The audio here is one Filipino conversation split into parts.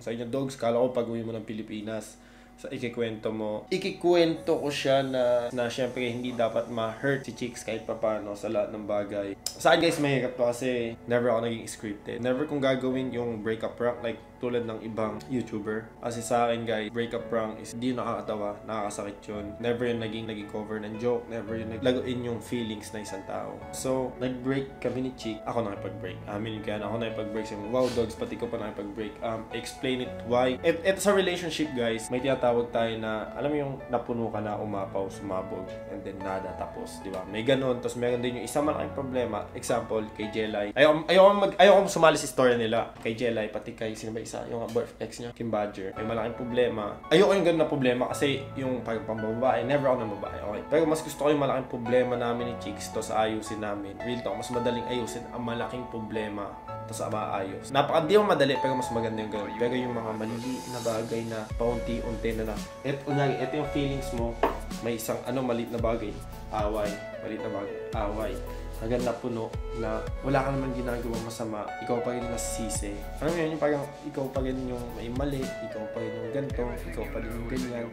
Sa inyo dogs, kala ko pag uwi mo ng Pilipinas, sa ikikwento mo. Ikikwento ko siya na, na syempre hindi dapat ma-hurt si chicks kahit papano sa lahat ng bagay. Sa guys, mahirap to kasi never ako naging scripted. Never kong gagawin yung breakup prank like tulad ng ibang YouTuber. Kasi sa akin guys, breakup prank is hindi nakakatawa, nakakasakit yun. Never yun naging, naging cover ng joke, never yun naglagoin yung feelings na isang tao. So, nag-break kami ni Chick, ako nakipag-break. Amin kaya ako nakipag-break. Sabi wow dogs, pati ko pa nakipag-break. Um, explain it why. It, ito sa relationship guys, may tinatawag tayo na, alam yung napuno ka na, umapaw, sumabog, and then nada, tapos, di ba? May ganun, tapos meron din yung isang malaking problema. Example, kay Jelay. Ayaw, ayaw, mag, ayaw sumali sa story nila. Kay Jelay, pati kay sino isa, yung birth ex niya, Kim Badger, may malaking problema. Ayoko yung ganun na problema kasi yung pag pambabae, never ako ng babae, okay? Pero mas gusto ko yung malaking problema namin ni Chicks to sa ayusin namin. Real talk, mas madaling ayusin ang malaking problema tapos maayos. Napaka di madali pero mas maganda yung ganun. Pero yung mga maliliit na bagay na paunti-unti na na. Et, unyari, ito yung feelings mo, may isang ano maliit na bagay, away, maliit na bagay, away hanggang napuno na wala ka naman ginagawa masama, ikaw pa rin nasisi. Alam mo yun, yung parang ikaw pa rin yung may mali, ikaw pa rin yung ganito, ikaw pa rin yung ganyan.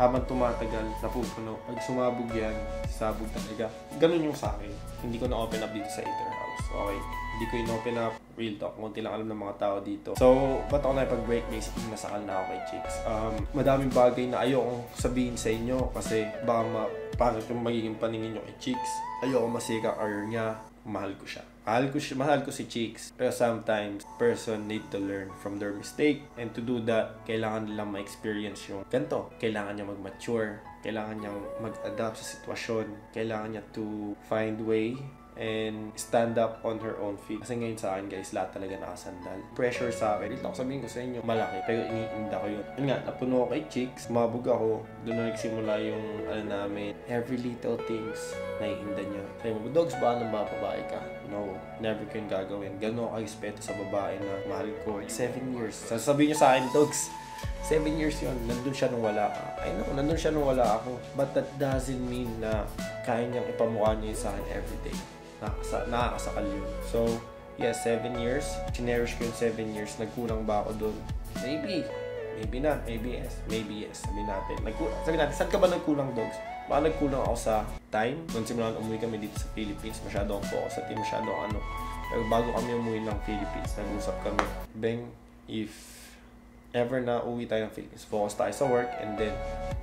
Habang tumatagal, napupuno. Pag sumabog yan, sabog talaga. Ganun yung sa akin. Hindi ko na-open up dito sa Ether House. Okay? Hindi ko in-open up. Real talk. Kunti lang alam ng mga tao dito. So, ba't ako nakipag-break? Basically, nasakal na ako kay Chicks. Um, madaming bagay na ayokong sabihin sa inyo kasi baka ma pangit yung magiging paningin nyo kay Chicks. Ayoko masira career niya. Mahal ko siya. Mahal ko, siya, mahal ko si Chicks. Pero sometimes, person need to learn from their mistake. And to do that, kailangan nilang ma-experience yung ganito. Kailangan niya mag-mature. Kailangan niyang mag-adapt sa sitwasyon. Kailangan niya to find way and stand up on her own feet. Kasi ngayon sa akin guys, lahat talaga nakasandal. Pressure sa akin. Dito ako sabihin ko sa inyo, malaki. Pero iniinda ko yun. Yun nga, napuno ako kay chicks, mabog ako. Doon na nagsimula yung ano namin, every little things, naiinda niya. Sabi mo, dogs ba nang babae ka? No, never ko yung gagawin. Gano'n ako respeto sa babae na mahal ko. Seven years. Sasabihin niyo sa akin, dogs, Seven years yun, nandun siya nung wala ka. I know, nandun siya nung wala ako. But that doesn't mean na kaya niyang ipamukha niya sa akin everyday nakakasa, nakakasakal yun. So, yes, 7 years. Cherish ko yung 7 years. Nagkulang ba ako doon? Maybe. Maybe na. Maybe yes. Maybe yes. Sabi natin. Nagkulang, sabi natin, saan ka ba nagkulang, dogs? Baka nagkulang ako sa time. Nung simulan umuwi kami dito sa Philippines, masyado akong focus sa team, masyado ano. Pero bago kami umuwi ng Philippines, nag-usap kami. Beng, if ever na uwi tayo ng Philippines, focus tayo sa work, and then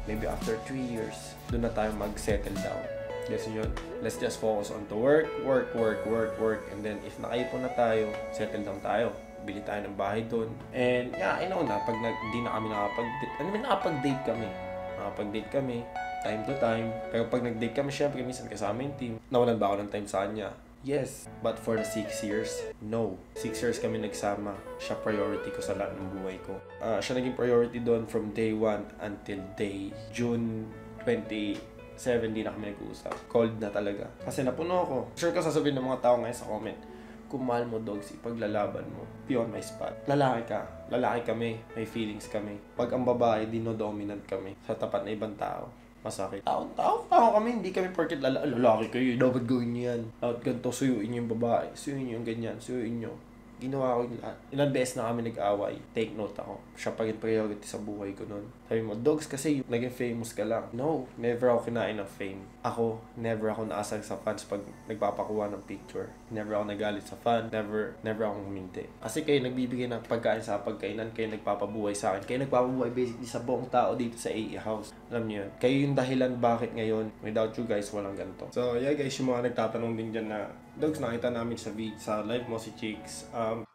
maybe after 3 years, doon na tayo mag-settle down Yes, yun. Let's just focus on to work, work, work, work, work. And then, if nakaipon na tayo, settle down tayo. Bili tayo ng bahay doon. And, yeah, I know na, pag nag, di na kami nakapag-date, ano naman nakapag-date kami. Nakapag-date kami, time to time. Pero pag nag-date kami, syempre, minsan kasama yung team. Nawalan ba ako ng time sa kanya? Yes. But for the six years, no. Six years kami nagsama. Siya priority ko sa lahat ng buhay ko. Uh, siya naging priority doon from day 1 until day June 20 7 di na kami nag-uusap. Cold na talaga. Kasi napuno ako. Sure ka sasabihin ng mga tao ngayon sa comment, kung mahal mo dogs, ipaglalaban mo. Beyond my spot. Lalaki ka. Lalaki kami. May feelings kami. Pag ang babae, dinodominant kami sa tapat na ibang tao. Masakit. Tao, tao, tao kami. Hindi kami porket lala lalaki kayo. Dapat gawin niyo yan. Dapat ganito, suyuin niyo yung babae. Suyuin niyo yung ganyan. Suyuin niyo ginawa ko lahat. Ilang beses na kami nag-away. Take note ako. Siya pa rin priority sa buhay ko noon. Sabi mo, dogs kasi naging famous ka lang. No, never ako kinain ng fame. Ako, never ako naasag sa fans pag nagpapakuha ng picture. Never ako nagalit sa fan. Never, never ako huminti. Kasi kayo nagbibigay ng pagkain sa pagkainan. Kayo nagpapabuhay sa akin. Kayo nagpapabuhay basically sa buong tao dito sa AE House. Alam niyo yun. Kayo yung dahilan bakit ngayon, without you guys, walang ganito. So, yeah guys, yung mga nagtatanong din dyan na Dogs, nakita namin sa vid sa live mo si Chicks. Um,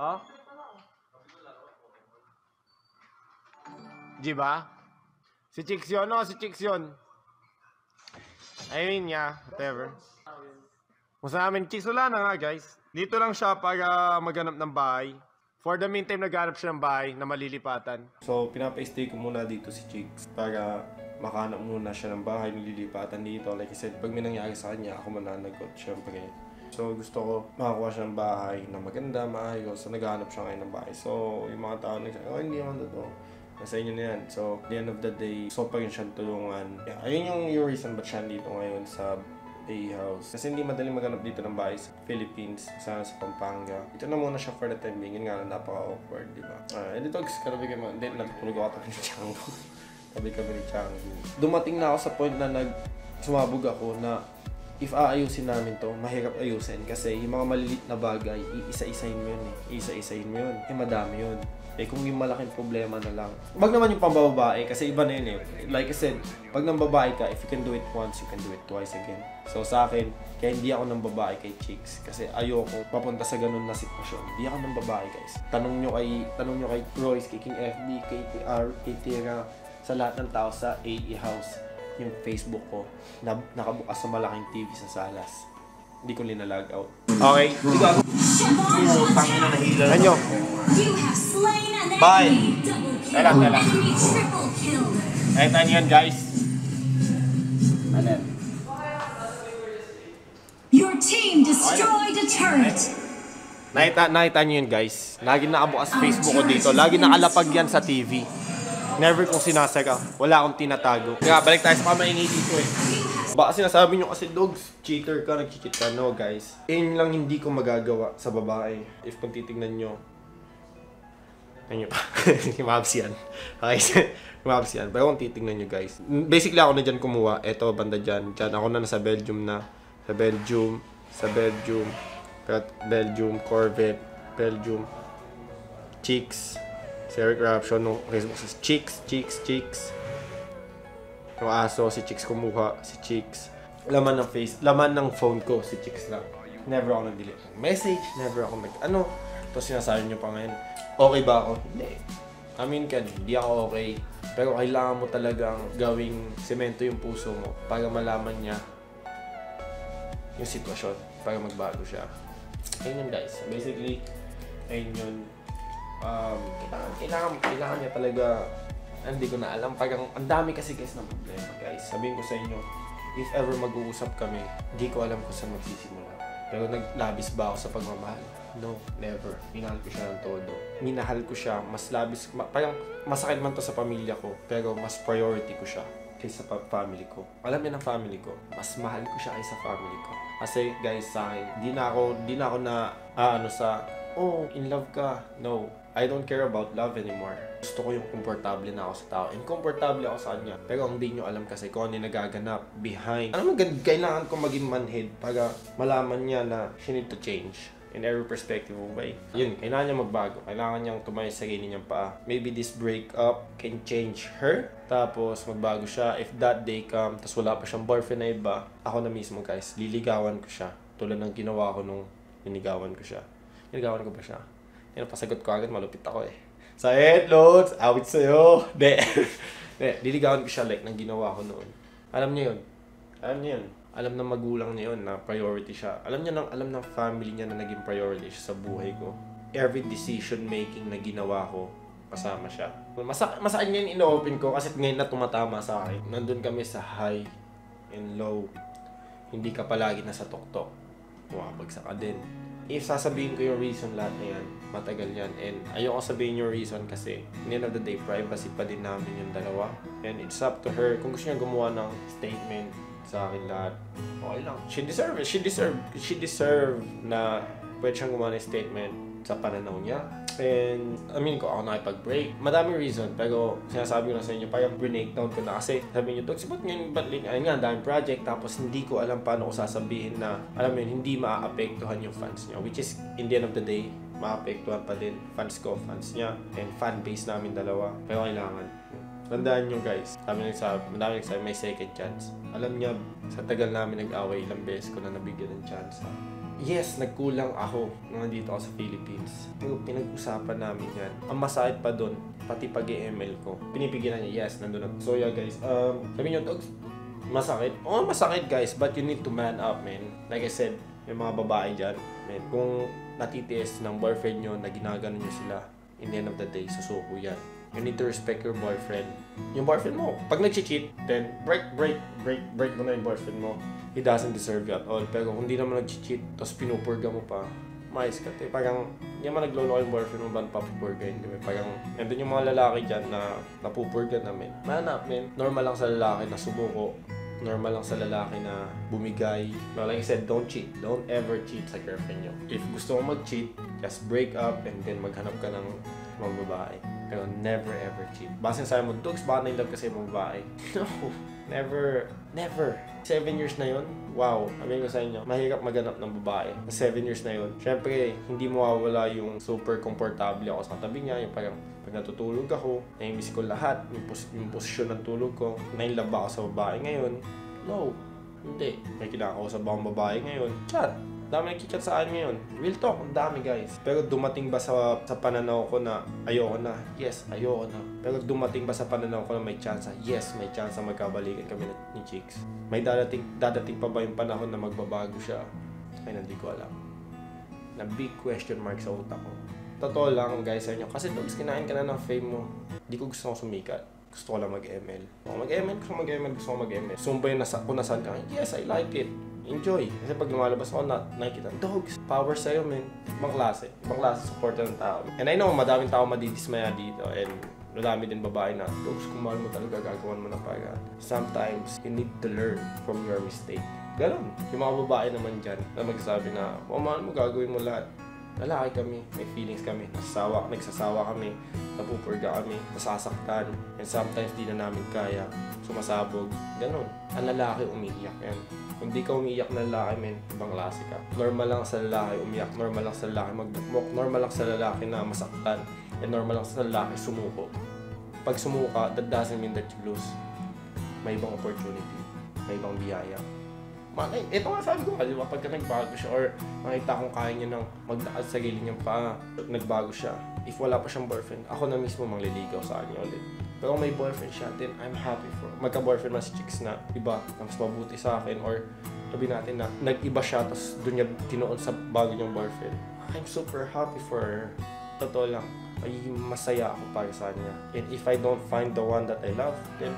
Ha? Di ba? Si Chicks yun, no? Si Chicks yun. I mean, yeah, whatever. Kung sa amin, Chicks, wala na nga, guys. Dito lang siya para maganap ng bahay. For the meantime, naghanap siya ng bahay na malilipatan. So, pinapa-stay ko muna dito si Chicks para makahanap muna siya ng bahay, nililipatan dito. Like I said, pag may nangyari sa kanya, ako mananagot, syempre. So, gusto ko makakuha siya ng bahay na maganda, maayos. So, naghahanap siya ngayon ng bahay. So, yung mga tao nagsasabi, oh, hindi naman totoo. Nasa inyo na yan. So, at the end of the day, so pa rin siyang tulungan. Yeah, ayun yung, yung reason ba't siya dito ngayon sa A house. Kasi hindi madali maganap dito ng bahay sa Philippines, sana sa Pampanga. Ito na muna siya for the time being. Yun nga lang, napaka-awkward, di ba? Uh, dito, karabi kayo, hindi, natutulog ako ni Chango. tabi kami ni Chango. Dumating na ako sa point na nag sumabog ako na if aayusin namin to, mahirap ayusin kasi yung mga malilit na bagay, iisa-isahin mo yun eh. Iisa-isahin mo yun. Eh, madami yun. Eh, kung yung malaking problema na lang. Wag naman yung pambababae kasi iba na yun eh. Like I said, pag nang babae ka, if you can do it once, you can do it twice again. So sa akin, kaya hindi ako ng babae kay chicks kasi ayoko papunta sa ganun na sitwasyon. Hindi ako ng babae guys. Tanong nyo kay, tanong nyo kay Royce, kay King FB, kay TR, kay Tira, sa lahat ng tao sa AE House yung Facebook ko na nakabukas sa malaking TV sa Salas. Hindi ko linalag out. Okay. Tangina na hila. Anyo. Bye. Enemy triple kill. Ito yan guys. Your team destroyed a turret. Nakita, nakita nyo yun guys. Lagi nakabukas Facebook ko dito. Lagi nakalapag yan sa TV. Never kong sinasaka. Wala akong tinatago. Kaya balik tayo sa pamaingay dito eh. Baka sinasabi nyo kasi dogs, cheater ka, nag-cheat ka. No guys. Yun lang hindi ko magagawa sa babae. If kung titignan nyo, ano pa? Mabs yan. Okay, Mabs yan. Pero kung titignan nyo guys. Basically ako na dyan kumuha. Eto, banda dyan. Dyan ako na nasa Belgium na. Sa Belgium. Sa Belgium. Belgium, Corvette. Belgium. Chicks. Si Eric Raption no Facebook says Chicks, Chicks, Chicks. Yung aso, si Chicks kumuha. Si Chicks. Laman ng face, laman ng phone ko, si Chicks lang. Never ako nag-delete ng message. Never ako nag, ano. Tapos sinasabi nyo pa ngayon, okay ba ako? Hindi. I mean, kan, hindi ako okay. Pero kailangan mo talagang gawing semento yung puso mo para malaman niya yung sitwasyon para magbago siya. Ayun yun guys. Basically, ayun yun. Um, kailangan, kailangan, kailangan niya talaga hindi ko na alam. Parang ang dami kasi guys ng problema guys. Sabihin ko sa inyo, if ever mag-uusap kami, hindi ko alam kung saan magsisimula. Pero naglabis ba ako sa pagmamahal? No, never. Minahal ko siya ng todo. Minahal ko siya, mas labis, ma- parang masakit man to sa pamilya ko, pero mas priority ko siya kaysa pa family ko. Alam niya ng family ko, mas mahal ko siya kaysa family ko. Kasi guys, sa akin, di na ako, di na ako na, ah, ano sa, oh, in love ka. No, I don't care about love anymore. Gusto ko yung komportable na ako sa tao. And komportable ako sa kanya. Pero hindi nyo alam kasi kung ano yung nagaganap behind. Ano mo, kailangan ko maging manhead para malaman niya na she need to change in every perspective of way. Yun, kailangan niya magbago. Kailangan niyang tumayo sa sarili niyang paa. Maybe this breakup can change her. Tapos magbago siya. If that day come, tapos wala pa siyang boyfriend na iba, ako na mismo guys, liligawan ko siya. Tulad ng ginawa ko nung ninigawan ko siya. Niligawan ko ba siya? Yan, pasagot ko agad, malupit ako eh. Sa Loads, awit sa'yo. De. De, liligawan ko siya like nang ginawa ko noon. Alam niya yun. Alam niya yun. Alam ng magulang niya yun na priority siya. Alam niya ng, alam ng family niya na naging priority siya sa buhay ko. Every decision making na ginawa ko, kasama siya. Masa masakit ngayon ino-open ko kasi ngayon na tumatama sa akin. Nandun kami sa high and low. Hindi ka palagi nasa tuktok. Bumabagsak ka din. If sasabihin ko yung reason lahat na yan, matagal yan. And ayoko sabihin yung reason kasi in the end of the day, privacy pa din namin yung dalawa. And it's up to her. Kung gusto niya gumawa ng statement sa akin lahat, okay lang. She deserve it. She deserve, she deserve na pwede siyang gumawa ng statement sa pananaw niya. And, mean, ko ako nakipag-break. Madaming reason, pero sinasabi ko na sa inyo, parang breakdown ko na kasi sabi niyo, Dogs, ba't ngayon, ba't link? Ayun nga, daming project, tapos hindi ko alam paano ko sasabihin na, alam mo yun, hindi maaapektuhan yung fans niya. Which is, in the end of the day, maapektuhan pa din fans ko, fans niya, and fan base namin dalawa. Pero kailangan. Tandaan nyo guys, sabi nagsabi, madami nagsabi may second chance. Alam niya, sa tagal namin nag-away, ilang beses ko na nabigyan ng chance. Yes, nagkulang ako nung nandito ako sa Philippines. Pero pinag-usapan namin yan. Ang masakit pa doon, pati pag ml ko. Pinipigilan niya, yes, nandun ako. So yeah guys, um, sabi niyo, dogs, masakit? Oo, masakit guys, but you need to man up, man. Like I said, yung mga babae dyan, man, kung natitiis ng boyfriend nyo na ginagano nyo sila, in the end of the day, susuko yan. You need to respect your boyfriend. Yung boyfriend mo, pag nag-cheat, then break, break, break, break mo na yung boyfriend mo. He doesn't deserve you at all. Pero kung hindi naman nag-cheat, tapos pinupurga mo pa, mais ka. Eh, parang, hindi naman naglolo yung boyfriend mo ba napapupurga yun, di ba? Parang, nandun yung mga lalaki dyan na napupurga namin. Man up, man. Normal lang sa lalaki na sumuko Normal lang sa lalaki na bumigay. But like I said, don't cheat. Don't ever cheat sa girlfriend nyo. If gusto mo mag-cheat, just break up and then maghanap ka ng mga babae. Pero never ever cheat. Basta sabi mo, Dogs, baka na-love kasi yung babae. No. Never. Never. Seven years na yun, wow, sabihin ko sa inyo, mahirap maganap ng babae. Seven years na yun, syempre, hindi mo mawawala yung super komportable ako sa tabi niya, yung parang pag natutulog ako, na-miss ko lahat, yung, pos- yung posisyon ng tulog ko, na-inlove ba ako sa babae ngayon? No, hindi. May kinakausap akong babae ngayon? Chat. Dami nagkichat sa akin ngayon. Real talk, ang dami guys. Pero dumating ba sa, sa pananaw ko na ayoko na? Yes, ayoko na. Pero dumating ba sa pananaw ko na may chance? Yes, may chance na magkabalikan kami ni Chicks. May dadating, dadating pa ba yung panahon na magbabago siya? Ay, hindi ko alam. Na big question mark sa utak ko. Totoo lang guys sa inyo. Kasi dogs, kinain ka na ng fame mo. Hindi ko gusto sumikat. Gusto ko lang mag-ML. Kung mag-ML, gusto mag-ML, gusto ko mag-ML. Sumba yung nasa, kung nasaan ka, yes, I like it. Enjoy. Kasi pag lumalabas ako, na, nakikita, dogs, power sa'yo, man. Ibang klase. Ibang klase support ng tao. And I know, madaming tao madidismaya dito. And madami din babae na, dogs, kung mahal mo talaga, gagawan mo ng paraan. Sometimes, you need to learn from your mistake. Ganon. Yung mga babae naman dyan na magsasabi na, oh, mahal mo, gagawin mo lahat. Lalaki kami, may feelings kami, nasasawa, nagsasawa kami, napupurga kami, nasasaktan, and sometimes di na namin kaya, sumasabog, ganun. Ang lalaki umiiyak yan. Kung di ka umiiyak na lalaki, men, ibang klase ka. Normal lang sa lalaki umiyak, normal lang sa lalaki magbukmok, normal lang sa lalaki na masaktan, and normal lang sa lalaki sumuko. Pag sumuka, that doesn't mean that you lose. May ibang opportunity, may ibang biyaya. Malay, ito nga sabi ko, di ba, pagka nagbago siya or makita kong kaya niya nang magdaan sa gilid niyang pa, nagbago siya. If wala pa siyang boyfriend, ako na mismo mangliligaw sa kanya ulit. Pero kung may boyfriend siya, then I'm happy for Magka-boyfriend man si chicks na iba, na mas mabuti sa akin or sabi natin na nag-iba siya tapos doon niya tinuon sa bago niyang boyfriend. I'm super happy for her. Totoo lang, magiging masaya ako para sa kanya. And if I don't find the one that I love, then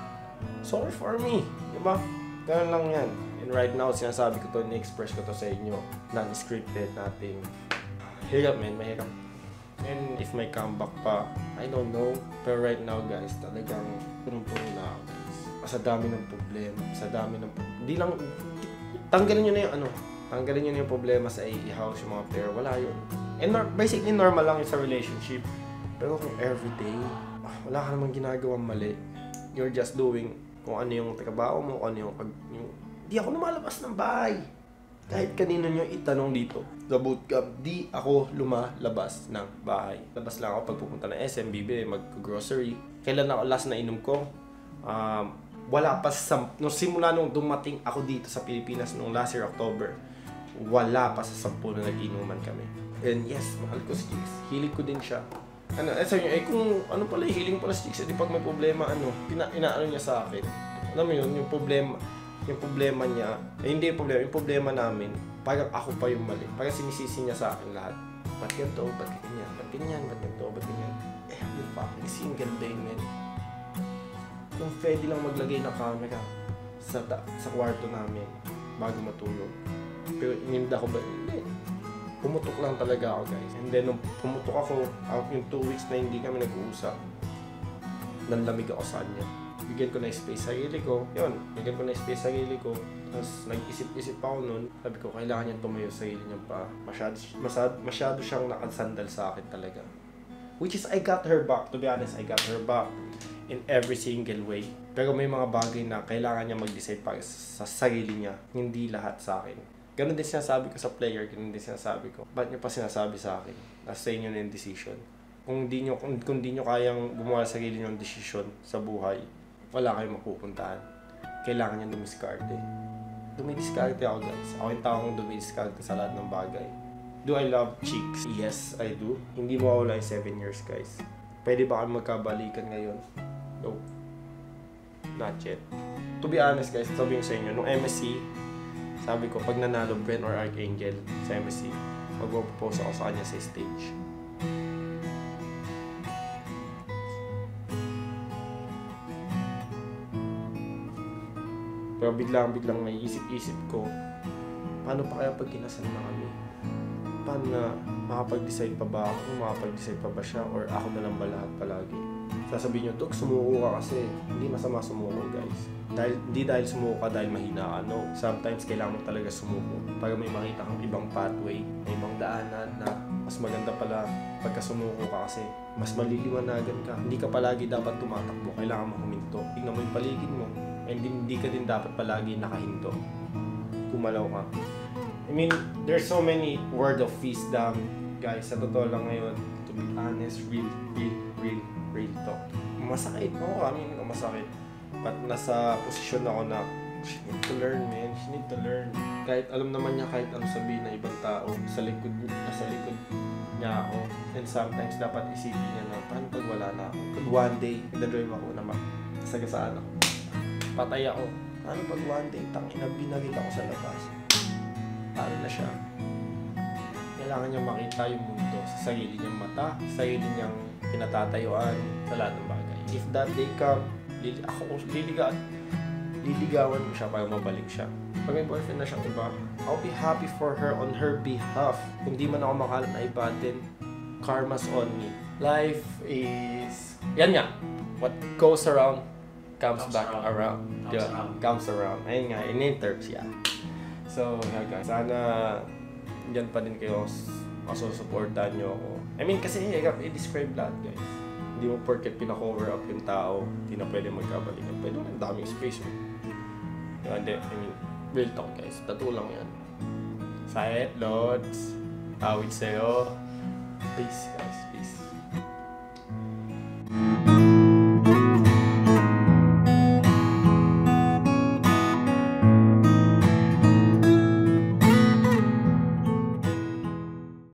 sorry for me. Diba? Ganun lang yan. And right now, sinasabi ko to, ni-express ko to sa inyo. Non-scripted, nothing. Hirap, man. Mahirap. And if may comeback pa, I don't know. Pero right now, guys, talagang punong-puno na ako, guys. Sa dami ng problema. Sa dami ng... Hindi lang... Tanggalin nyo na yung ano. Tanggalin nyo na yung problema sa i-house yung mga player. Wala yun. And nor- basically, normal lang yun sa relationship. Pero kung everyday, ah, wala ka namang ginagawang mali. You're just doing kung ano yung trabaho mo, kung ano yung, pag- yung di ako lumalabas ng bahay. Kahit kanino nyo itanong dito, the bootcamp, di ako lumalabas ng bahay. Labas lang ako pag pupunta ng SM, bibili, mag-grocery. Kailan ako last na inom ko? Um, wala pa sa, nung simula nung dumating ako dito sa Pilipinas nung last year October, wala pa sa sampu na nag-inuman kami. And yes, mahal ko si Chicks. Hilig ko din siya. Ano, eh, sabi niya, eh kung ano pala, hiling pala si Chicks, eh, di pag may problema, ano, pina, inaano niya sa akin. Alam mo yun, yung problema, yung problema niya, eh, hindi yung problema, yung problema namin, parang ako pa yung mali. Parang sinisisi niya sa akin lahat. Ba't ganito? Ba't ganyan? Ba't ganyan? Ba't ganito? Ba't ganyan? Eh, I'm fucking single day, man. Kung pwede lang maglagay ng camera sa, ta- sa kwarto namin bago matulog. Pero ininda ko ba? Hindi. Pumutok lang talaga ako, guys. And then, nung pumutok ako, out yung two weeks na hindi kami nag-uusap, nanlamig ako sa kanya. Bigyan ko na space sa sarili ko. Yun, bigyan ko na space sa sarili ko. Tapos nag-isip-isip pa ako nun. Sabi ko, kailangan niya tumayo sa sarili niya pa. Masyado, masyado, masyado siyang nakasandal sa akin talaga. Which is, I got her back. To be honest, I got her back in every single way. Pero may mga bagay na kailangan niya mag-decide para sa sarili niya. Hindi lahat sa akin. Ganon din sinasabi ko sa player, ganon din sinasabi ko. Ba't niyo pa sinasabi sa akin? Nasa inyo na yung decision. Kung di nyo, kung, kung di nyo kayang gumawa sa sarili nyo ng desisyon sa buhay, wala kayong mapupuntahan. Kailangan nyo dumiskarte. Dumidiskarte ako guys. Ako yung taong dumidiskarte sa lahat ng bagay. Do I love chicks? Yes, I do. Hindi mawawala yung 7 years guys. Pwede ba kami magkabalikan ngayon? No. Not yet. To be honest guys, sabihin ko sa inyo, nung MSC, sabi ko, pag nanalo Bren or Archangel sa MSC, magpo-propose ako sa kanya sa stage. Pero biglang-biglang naiisip-isip ko, paano pa kaya pag kinasal na kami? Paano na makapag-decide pa ba ako? Makapag-decide pa ba siya? Or ako na lang ba lahat palagi? Sasabihin nyo, Dok, sumuko ka kasi. Hindi masama sumuko, guys. Dahil, hindi dahil sumuko ka dahil mahina ka, no. Sometimes, kailangan mo talaga sumuko. Pag may makita kang ibang pathway, may ibang daanan na mas maganda pala pagka sumuko ka kasi mas maliliwanagan ka. Hindi ka palagi dapat tumatakbo. Kailangan mo huminto. Tingnan mo yung paligid mo. And hindi, ka din dapat palagi nakahinto. Kumalaw ka. I mean, there's so many word of wisdom, guys. Sa totoo lang ngayon, to be honest, real, real, real, real talk. Masakit, no? I mean, masakit. But nasa posisyon ako na, she need to learn, man. She need to learn. Kahit alam naman niya kahit ano sabihin ng ibang tao, sa likod, nasa likod niya ako. And sometimes dapat isipin niya na, paano pag wala na ako? Pag one day, nagdadrive ako na masagasaan ako. Patay ako. Paano pag one day, tangina, binagit ako sa labas? Paano na siya? Kailangan niya makita yung mundo sa sarili niyang mata, sa sarili niyang pinatatayuan sa lahat ng bagay. If that day come, lili ako liliga liligawan ko siya para mabalik siya. Pag may boyfriend na siyang iba, I'll be happy for her on her behalf. Kung di man ako makalat na iba, then karma's on me. Life is... Yan nga. What goes around comes, Comes back around. around. Comes Diba? around. Comes around. Ayun nga, in terms, yeah. So, yeah guys, sana yan pa din kayo masusuportahan nyo ako. I mean, kasi hirap i-describe lahat guys. Hindi mo porket pina-cover up yung tao, hindi na pwede magkabalikan. Pwede mo daming space mo. Diba? Hindi, I mean, real talk guys. Tattoo lang yan. Sayet, Lods. Awit sa'yo. Peace guys.